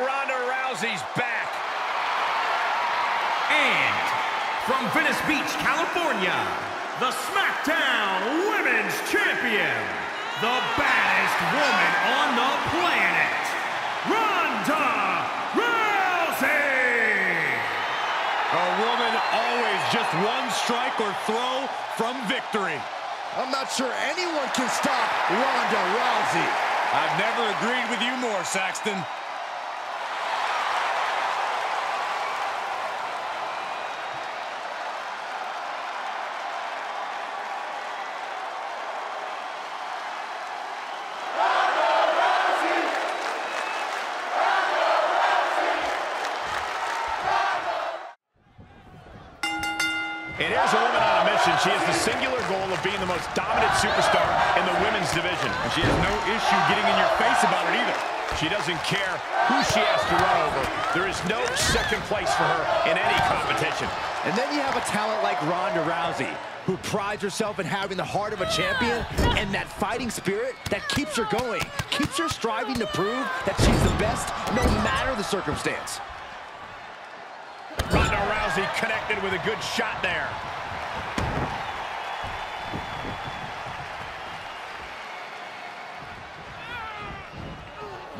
Ronda Rousey's back. And from Venice Beach, California, the SmackDown Women's Champion, the baddest woman on the planet, Ronda Rousey! A woman always just one strike or throw from victory. I'm not sure anyone can stop Ronda Rousey. I've never agreed with you more, Saxton. The most dominant superstar in the women's division. And she has no issue getting in your face about it either. She doesn't care who she has to run over. There is no second place for her in any competition. And then you have a talent like Ronda Rousey, who prides herself in having the heart of a champion and that fighting spirit that keeps her going, keeps her striving to prove that she's the best no matter the circumstance. Ronda Rousey connected with a good shot there.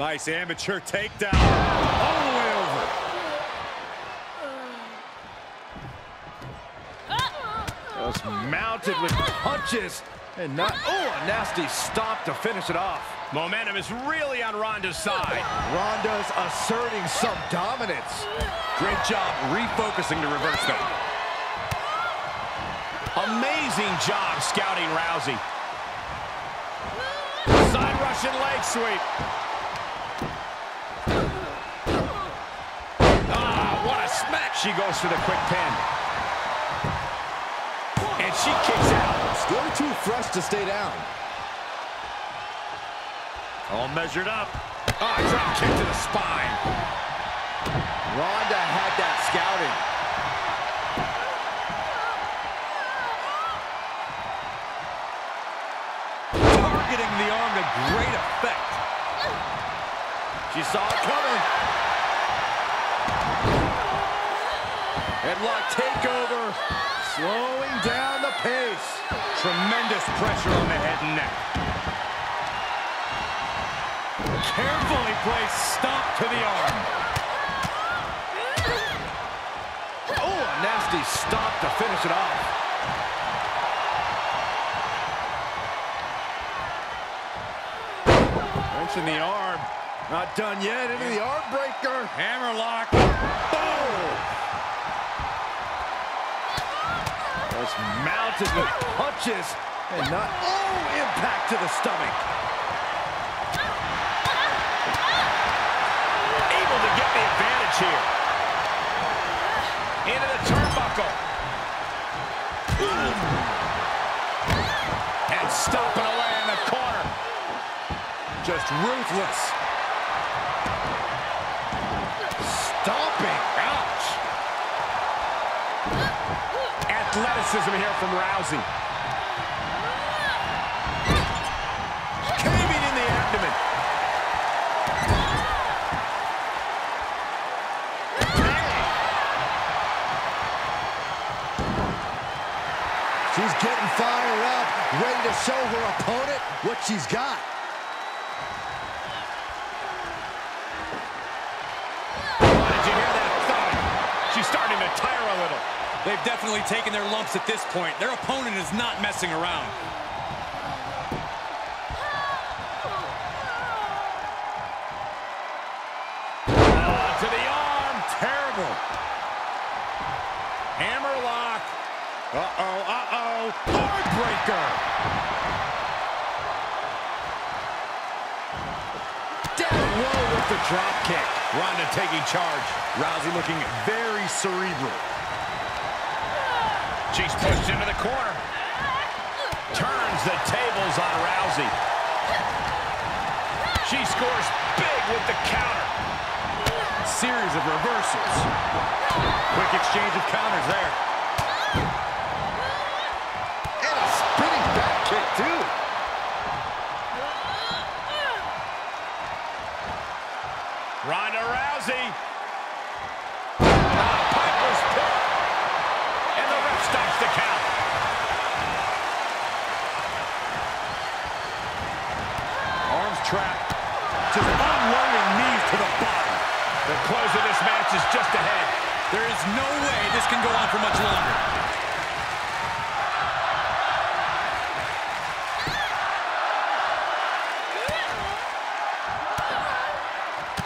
Nice amateur takedown. All the way over. Just mounted with punches and not, oh, a nasty stop to finish it off. Momentum is really on Ronda's side. Ronda's asserting some dominance. Great job refocusing to reverse that. Amazing job scouting Rousey. Side Russian leg sweep. Ah, what a smack. She goes for the quick pin. And she kicks out. Still too fresh to stay down. All measured up. Ah, drop kick to the spine. Ronda had that scouting. Targeting the arm to great effect. She saw it coming. Headlock takeover. Slowing down the pace. Tremendous pressure on the head and neck. Carefully placed stop to the arm. Oh, a nasty stop to finish it off. Wrenching the arm. Not done yet. Into the arm breaker. Hammerlock. Boom! Just mounted with punches and not, oh, impact to the stomach. Able to get the advantage here. Into the turnbuckle. And stomping away in the corner. Just ruthless. Stomping. Athleticism here from Rousey. Caving in the abdomen. She's getting fired up, ready to show her opponent what she's got. Did you hear that thud? She's starting to tire a little. They've definitely taken their lumps at this point. Their opponent is not messing around. To the arm. Terrible. Hammerlock. Uh-oh, uh-oh. Heartbreaker. Down low with the drop kick. Ronda taking charge. Rousey looking very cerebral. She's pushed into the corner. Turns the tables on Rousey. She scores big with the counter. Series of reversals. Quick exchange of counters there. And a spinning back kick, too. Ronda Rousey trap. Just unloading knees to the body. The close of this match is just ahead. There is no way this can go on for much longer.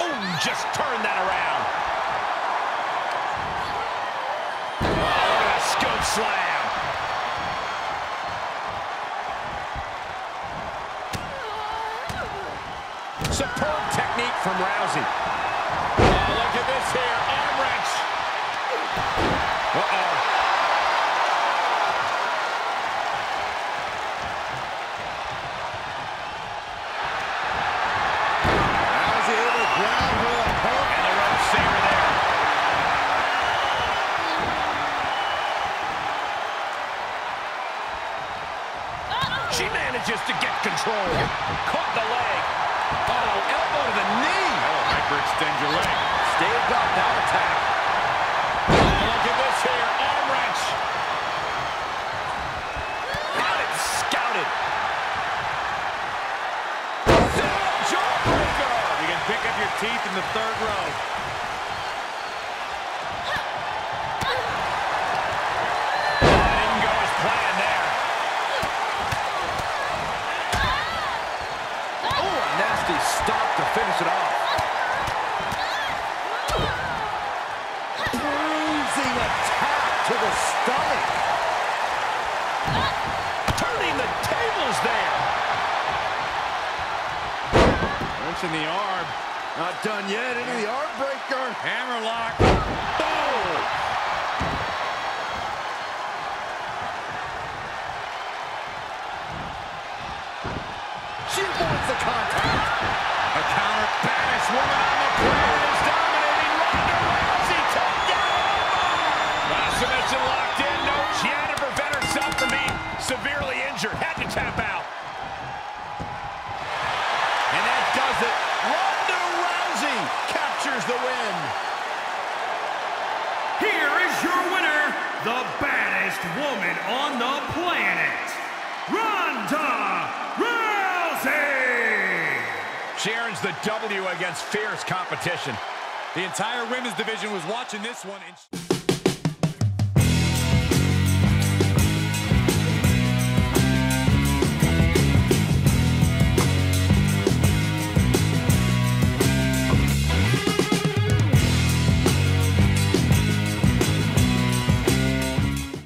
Oh, just turn that around. Oh, look at scoop slam. From Rousey. Oh, look at this here. Arm wrench. Uh-oh. Rousey able to ground her opponent. And the rope saver there. She manages to get control. Caught the leg. Oh, elbow to the knee. Oh, hyperextend your leg. Staved off that attack. Oh, look at this here. Arm wrench. Got it scouted. Jawbreaker. You can pick up your teeth in the third row. To the stomach. Turning the tables there. Wrench in the arm. Not done yet into the arm breaker. Hammerlock. Boom. Woman on the planet, Ronda Rousey! She earns the W against fierce competition. The entire women's division was watching this one.